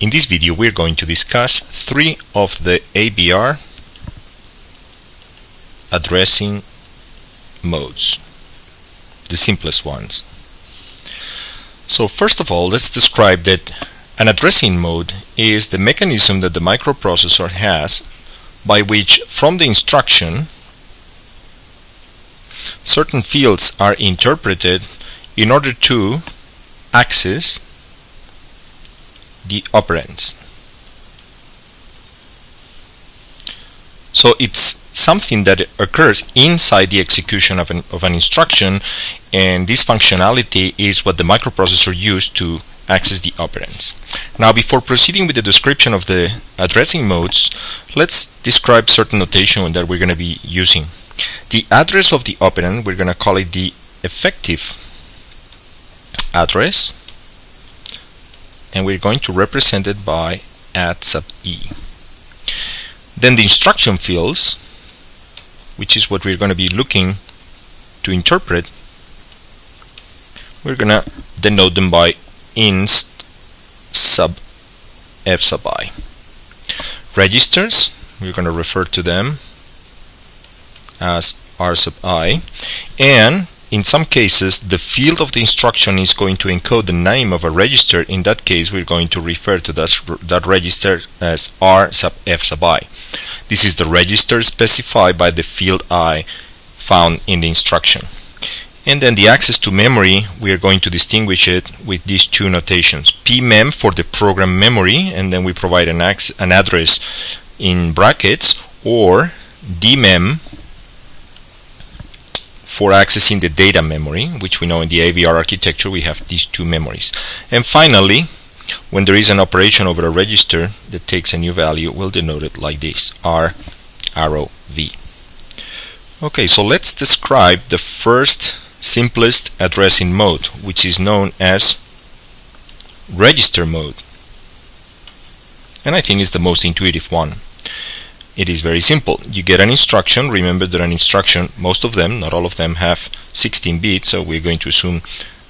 In this video we're going to discuss three of the AVR addressing modes, the simplest ones. So first of all let's describe that an addressing mode is the mechanism that the microprocessor has by which from the instruction certain fields are interpreted in order to access the operands. So it's something that occurs inside the execution of an, of an instruction and this functionality is what the microprocessor used to access the operands. Now before proceeding with the description of the addressing modes, let's describe certain notation that we're going to be using. The address of the operand, we're going to call it the effective address and we're going to represent it by add sub e. Then the instruction fields, which is what we're going to be looking to interpret, we're going to denote them by inst sub f sub i. Registers, we're going to refer to them as r sub i, and in some cases, the field of the instruction is going to encode the name of a register. In that case, we're going to refer to that, that register as R sub F sub I. This is the register specified by the field I found in the instruction. And then the access to memory, we are going to distinguish it with these two notations. pmem for the program memory, and then we provide an, an address in brackets, or dmem for accessing the data memory, which we know in the AVR architecture we have these two memories. And finally, when there is an operation over a register that takes a new value, we'll denote it like this, R arrow V. Okay, so let's describe the first simplest addressing mode, which is known as register mode. And I think it's the most intuitive one. It is very simple. You get an instruction. Remember that an instruction, most of them, not all of them, have 16 bits. So we're going to assume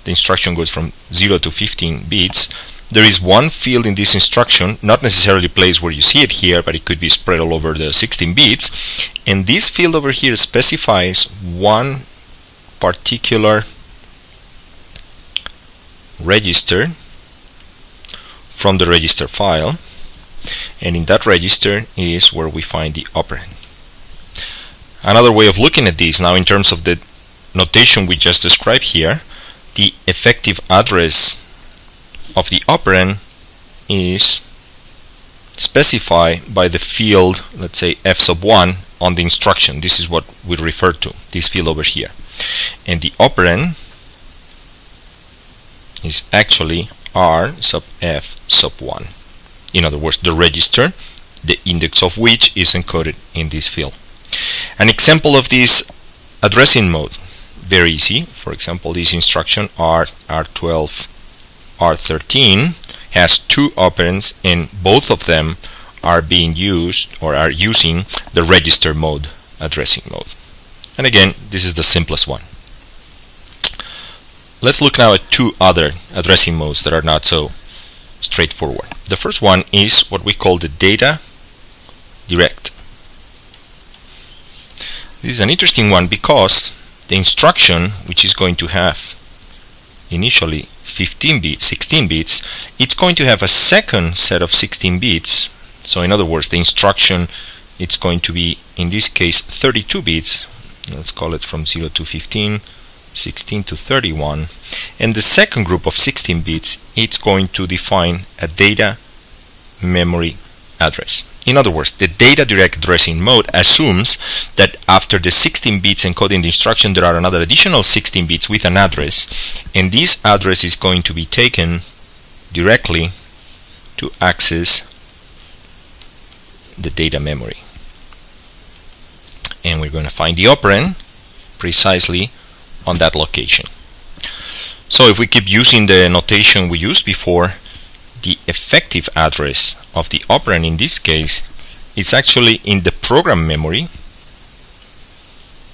the instruction goes from 0 to 15 bits. There is one field in this instruction, not necessarily placed where you see it here, but it could be spread all over the 16 bits. And this field over here specifies one particular register from the register file and in that register is where we find the operand. Another way of looking at this now in terms of the notation we just described here, the effective address of the operand is specified by the field, let's say f sub 1 on the instruction. This is what we refer to, this field over here. And the operand is actually r sub f sub 1 in other words the register the index of which is encoded in this field. An example of this addressing mode very easy. For example this instruction R R12 R13 has two operands and both of them are being used or are using the register mode addressing mode. And again this is the simplest one. Let's look now at two other addressing modes that are not so straightforward. The first one is what we call the data direct. This is an interesting one because the instruction, which is going to have initially 15 bits, 16 bits, it's going to have a second set of 16 bits. So in other words, the instruction it's going to be in this case 32 bits. Let's call it from 0 to 15 16 to 31 and the second group of 16 bits it's going to define a data memory address. In other words the data direct addressing mode assumes that after the 16 bits encoding the instruction there are another additional 16 bits with an address and this address is going to be taken directly to access the data memory. And we're going to find the operand precisely on that location. So if we keep using the notation we used before, the effective address of the operand in this case is actually in the program memory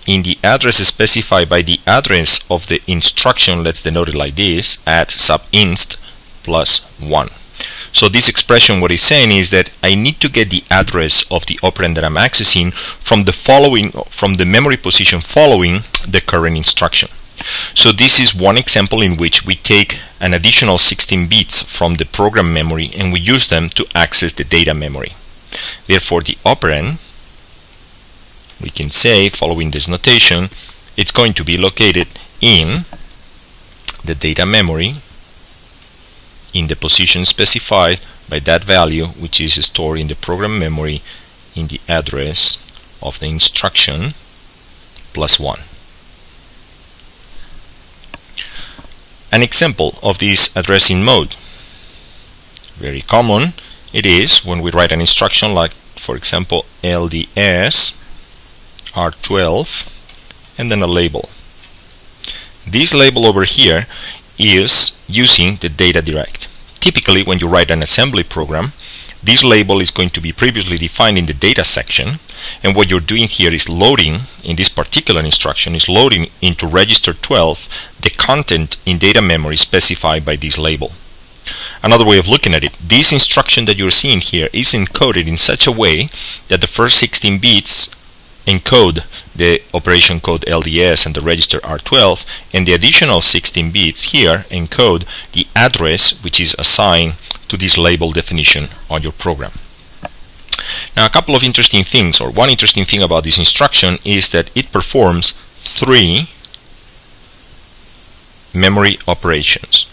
in the address specified by the address of the instruction let's denote it like this at sub inst plus 1 So this expression, what it's saying is that I need to get the address of the operand that I'm accessing from the following, from the memory position following the current instruction. So this is one example in which we take an additional 16 bits from the program memory and we use them to access the data memory. Therefore, the operand, we can say, following this notation, it's going to be located in the data memory in the position specified by that value which is stored in the program memory in the address of the instruction plus 1. An example of this addressing mode. Very common it is when we write an instruction like for example LDS R12 and then a label. This label over here is using the data direct. Typically when you write an assembly program this label is going to be previously defined in the data section and what you're doing here is loading in this particular instruction is loading into register 12 the content in data memory specified by this label. Another way of looking at it, this instruction that you're seeing here is encoded in such a way that the first 16 bits encode the operation code LDS and the register R12 and the additional 16 bits here encode the address which is assigned to this label definition on your program. Now a couple of interesting things or one interesting thing about this instruction is that it performs three memory operations.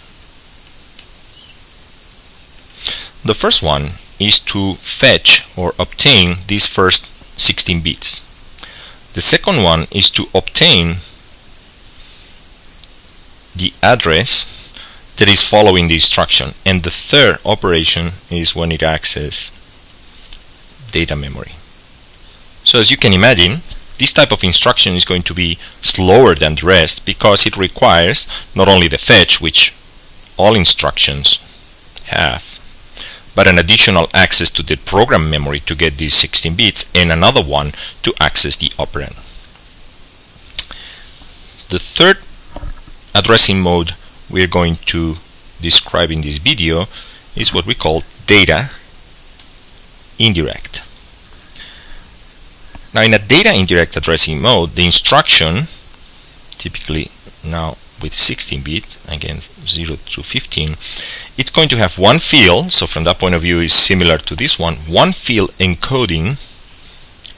The first one is to fetch or obtain these first 16 bits. The second one is to obtain the address that is following the instruction. And the third operation is when it accesses data memory. So as you can imagine, this type of instruction is going to be slower than the rest because it requires not only the fetch, which all instructions have, but an additional access to the program memory to get these 16 bits and another one to access the operand. The third addressing mode we're going to describe in this video is what we call data indirect. Now in a data indirect addressing mode, the instruction, typically now with 16 bit, again 0 to 15, it's going to have one field, so from that point of view is similar to this one, one field encoding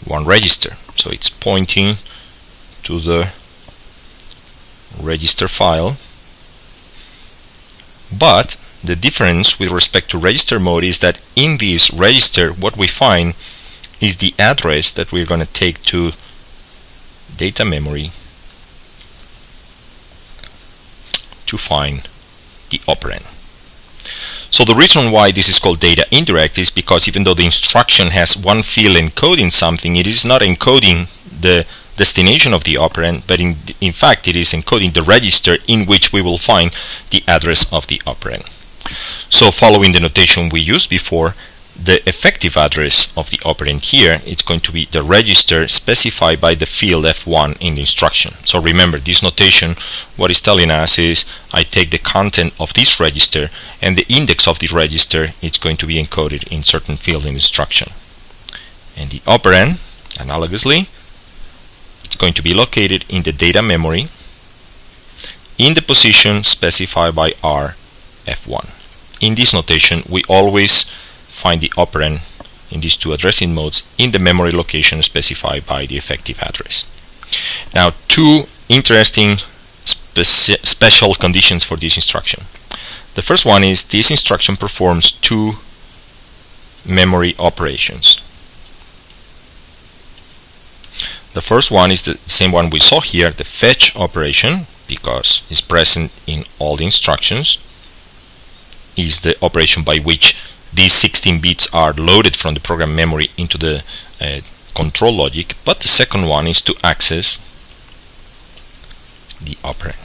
one register. So it's pointing to the register file. But the difference with respect to register mode is that in this register what we find is the address that we're going to take to data memory to find the operand. So the reason why this is called data indirect is because even though the instruction has one field encoding something, it is not encoding the destination of the operand, but in, in fact it is encoding the register in which we will find the address of the operand. So following the notation we used before, the effective address of the operand here is going to be the register specified by the field F1 in the instruction. So remember this notation what it's telling us is I take the content of this register and the index of the register is going to be encoded in certain field in the instruction. And the operand analogously it's going to be located in the data memory in the position specified by R F1. In this notation we always find the operand in these two addressing modes in the memory location specified by the effective address. Now two interesting special conditions for this instruction. The first one is this instruction performs two memory operations. The first one is the same one we saw here, the fetch operation, because it's present in all the instructions, is the operation by which these 16 bits are loaded from the program memory into the uh, control logic but the second one is to access the operand.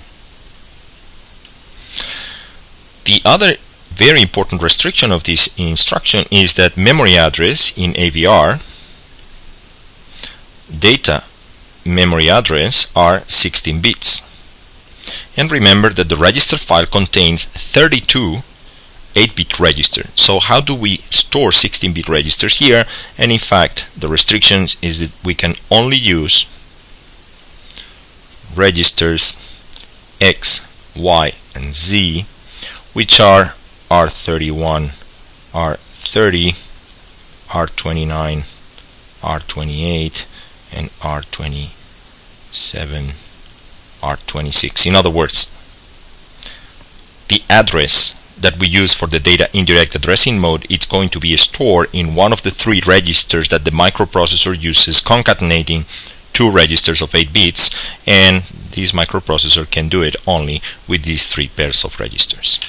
The other very important restriction of this instruction is that memory address in AVR data memory address are 16 bits and remember that the register file contains 32 8-bit register. So how do we store 16-bit registers here? And in fact, the restrictions is that we can only use registers X, Y, and Z, which are R31, R30, R29, R28, and R27, R26. In other words, the address that we use for the data indirect addressing mode it's going to be stored in one of the three registers that the microprocessor uses concatenating two registers of 8 bits and this microprocessor can do it only with these three pairs of registers.